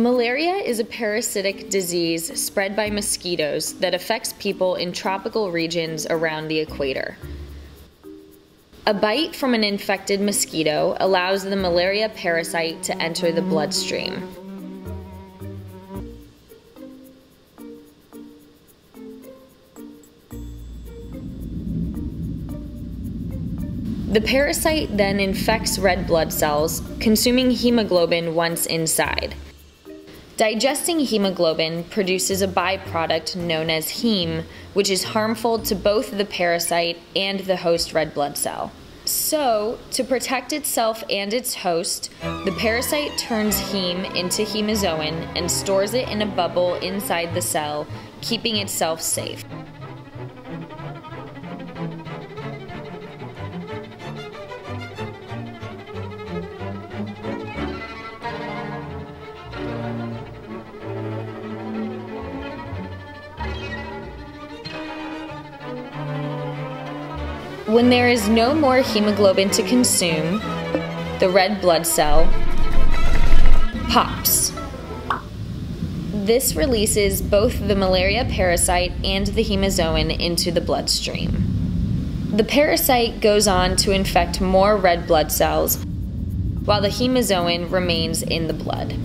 Malaria is a parasitic disease spread by mosquitoes that affects people in tropical regions around the equator. A bite from an infected mosquito allows the malaria parasite to enter the bloodstream. The parasite then infects red blood cells, consuming hemoglobin once inside. Digesting hemoglobin produces a byproduct known as heme, which is harmful to both the parasite and the host red blood cell. So, to protect itself and its host, the parasite turns heme into hemozoin and stores it in a bubble inside the cell, keeping itself safe. When there is no more hemoglobin to consume, the red blood cell pops. This releases both the malaria parasite and the hemozoin into the bloodstream. The parasite goes on to infect more red blood cells, while the hemozoin remains in the blood.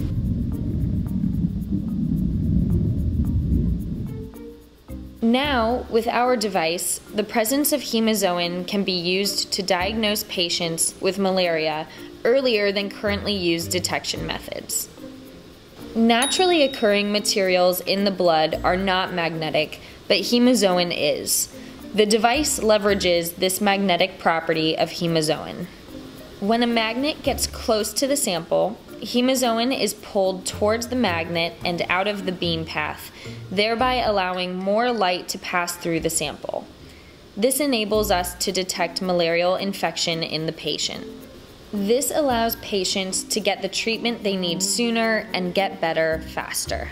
Now, with our device, the presence of hemozoin can be used to diagnose patients with malaria earlier than currently used detection methods. Naturally occurring materials in the blood are not magnetic, but hemozoin is. The device leverages this magnetic property of hemozoin. When a magnet gets close to the sample, hemozoin is pulled towards the magnet and out of the beam path, thereby allowing more light to pass through the sample. This enables us to detect malarial infection in the patient. This allows patients to get the treatment they need sooner and get better faster.